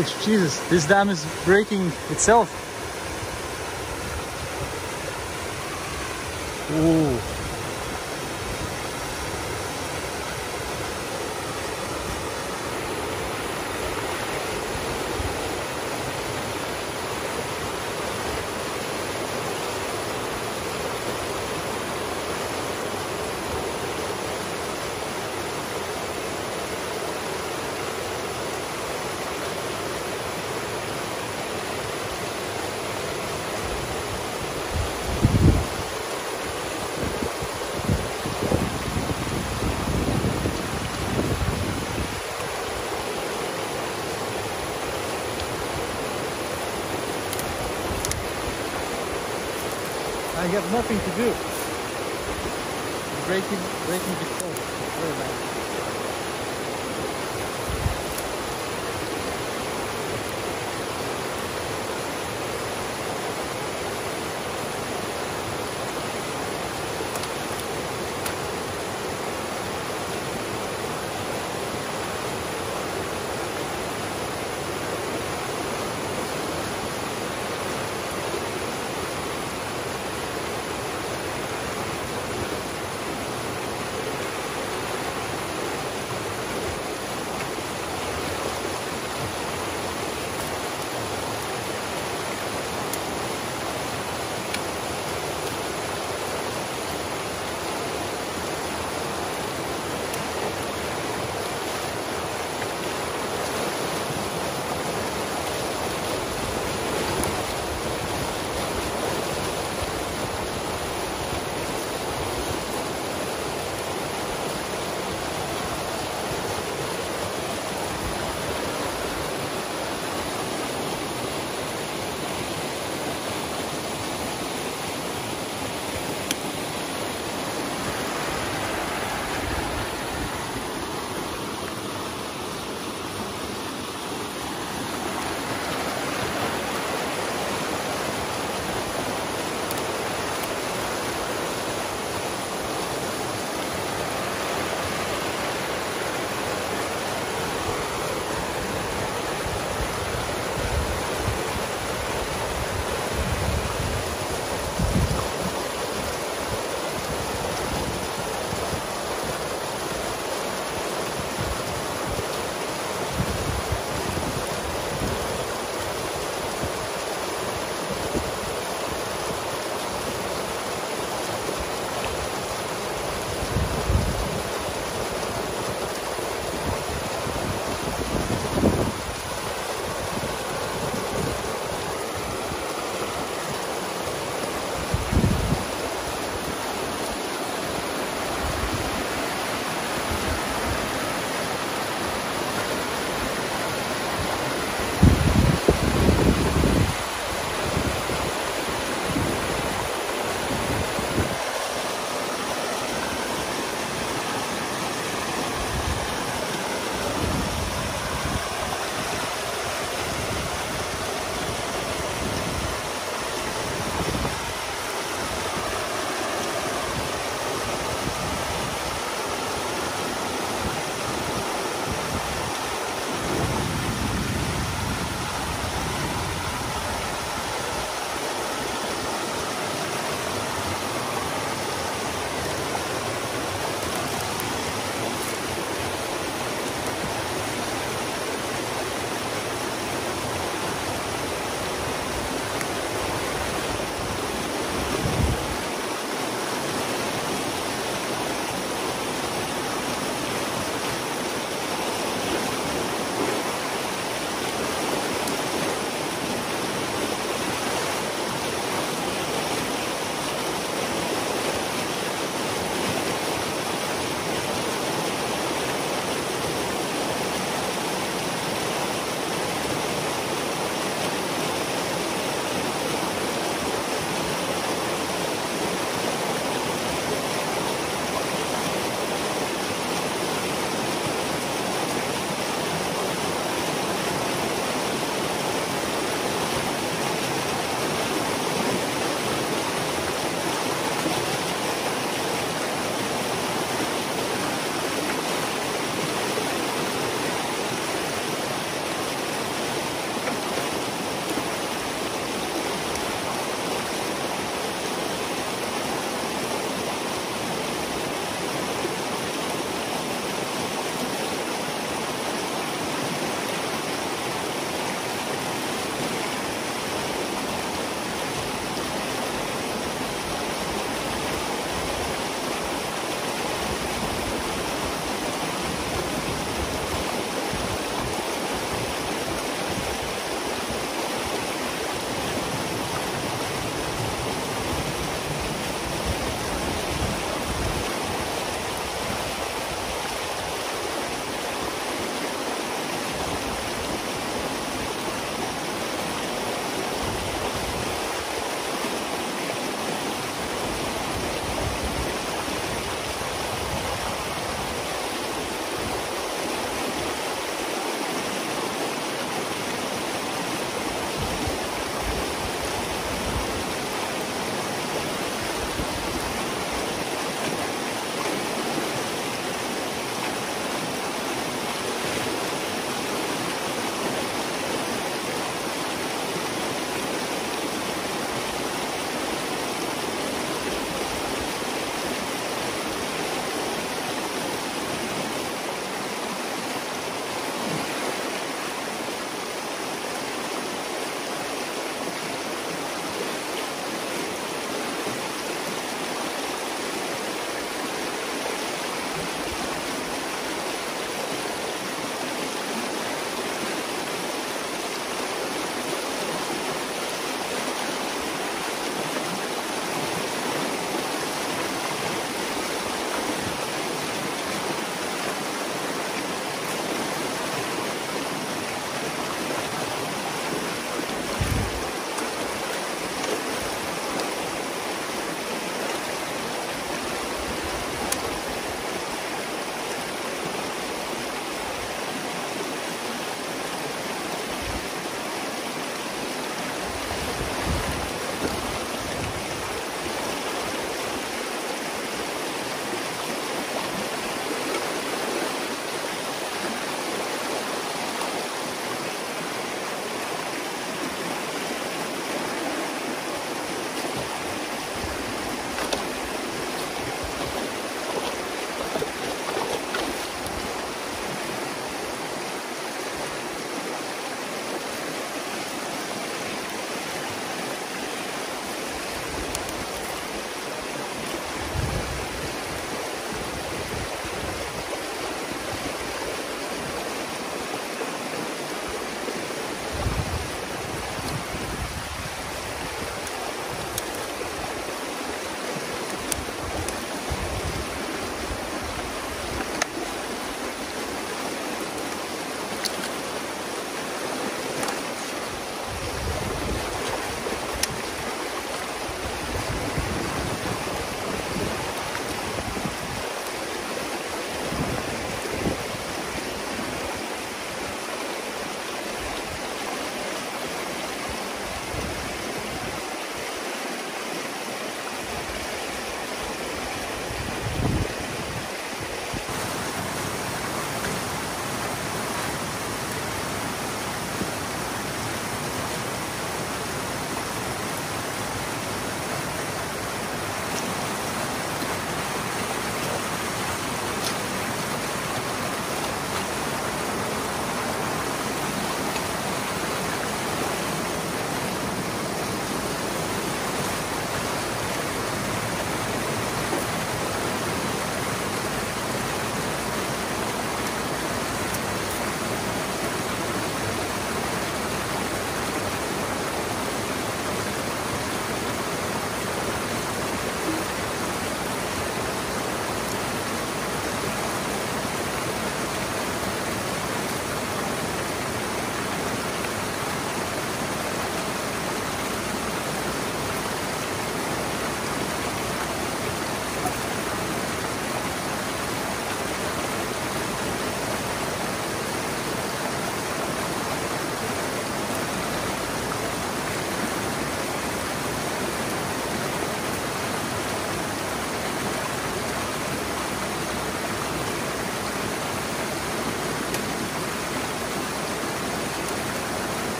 Oh Jesus, this dam is breaking itself. Nothing to do. Breaking, breaking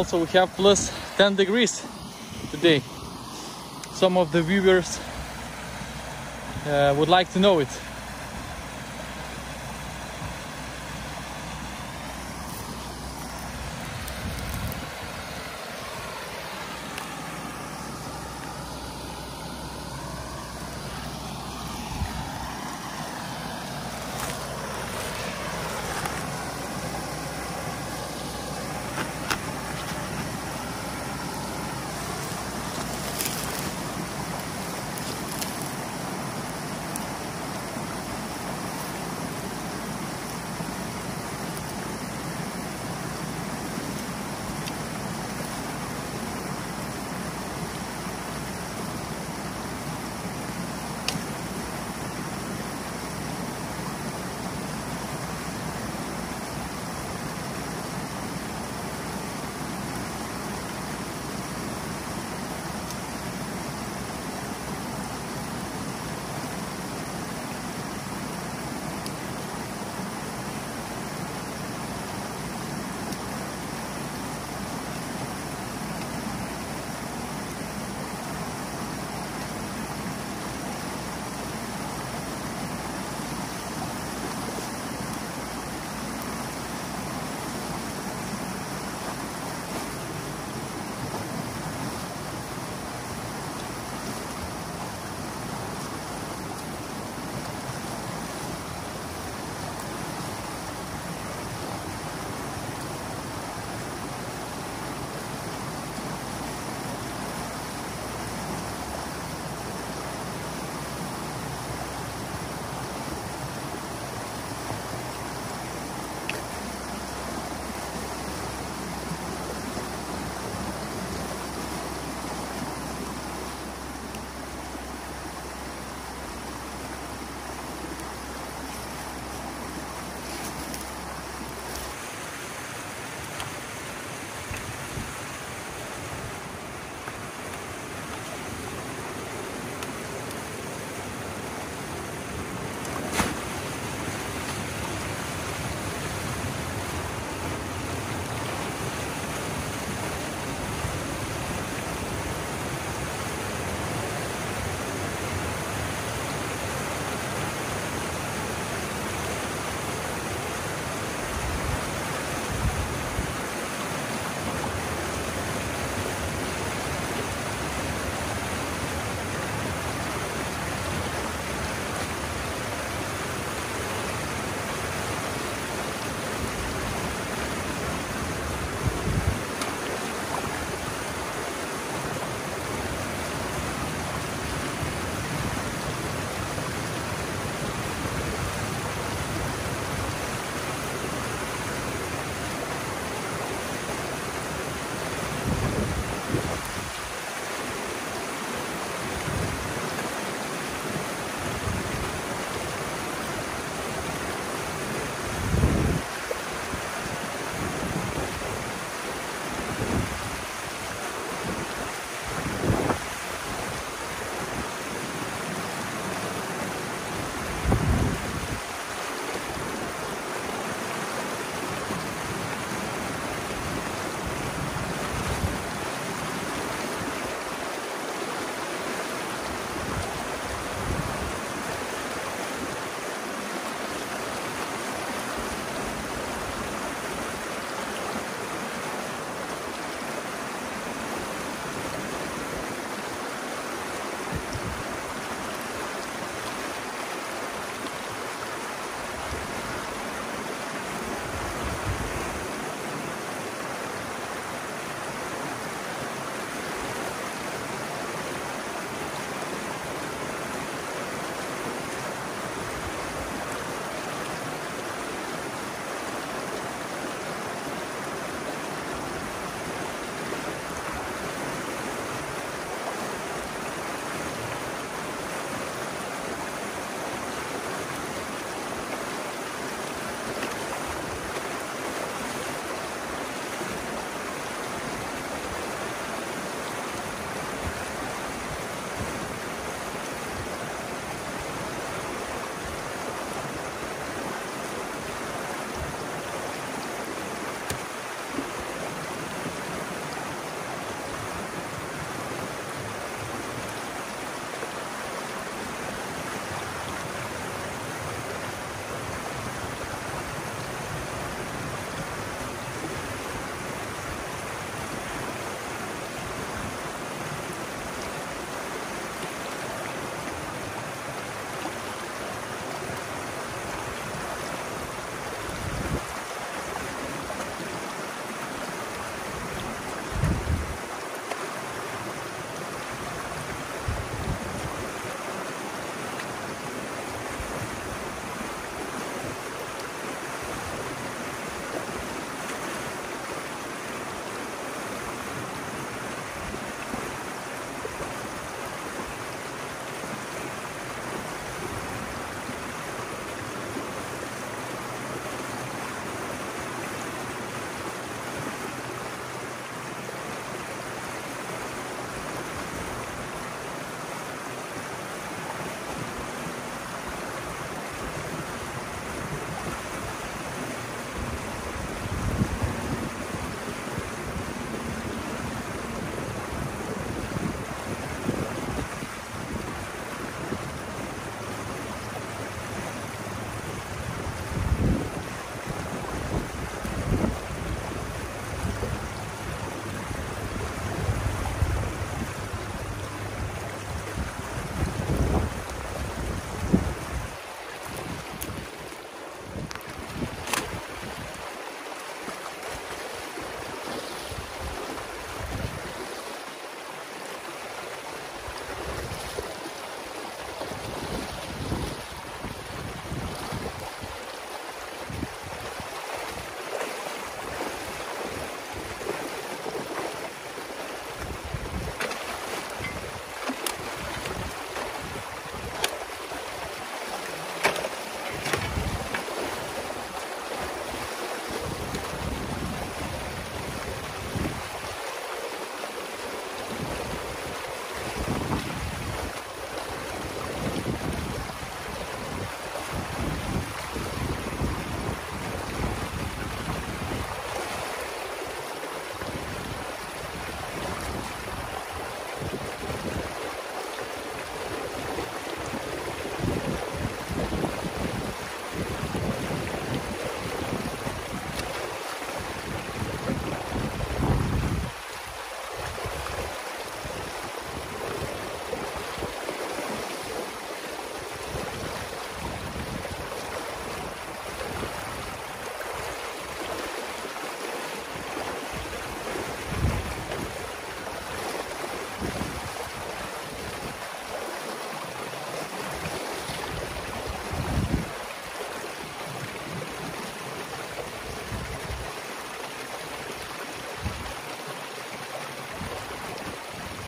Also, we have plus 10 degrees today. Some of the viewers uh, would like to know it.